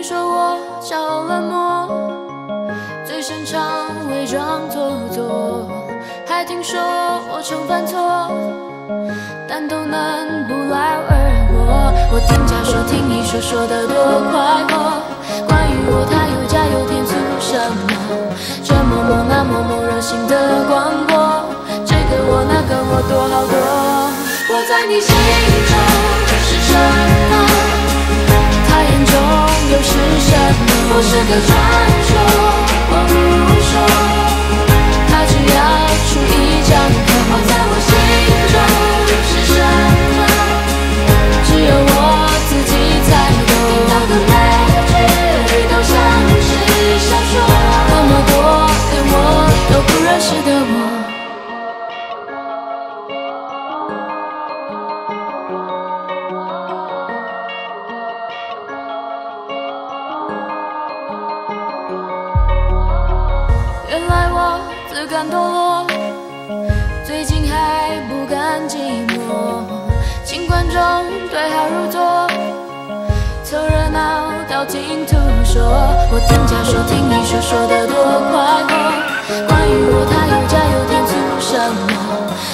听说我骄傲冷漠，最擅长伪装做作，还听说我常犯错，但都能不劳而获。我听假说，听你说，说的多快活。关于我，他有假有天，做什么？这么梦，那么梦，热心的广播，这个我，那个我，多好多。我在你心中是什么？他眼中又是什么？我是个传说，我自甘堕落，最近还不甘寂寞。请观众对号入座，凑热闹道听途说。我听家说，听你说，说的多快活。关于我，他有假有天，做什么？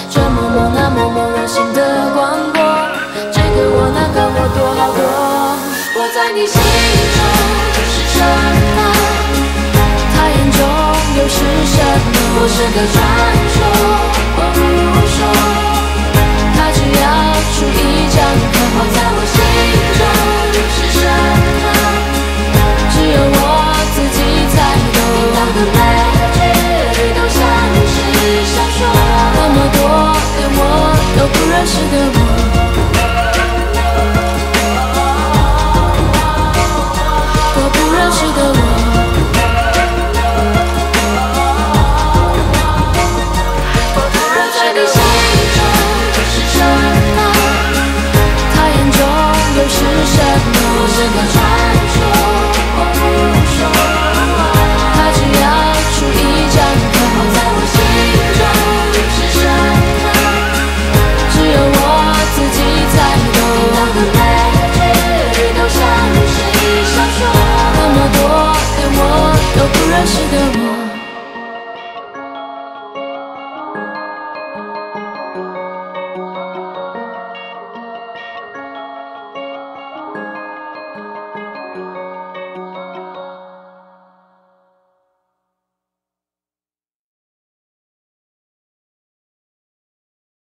这么梦，那么梦，热心的广播，这个我，那个我，多好多。我在你心中我是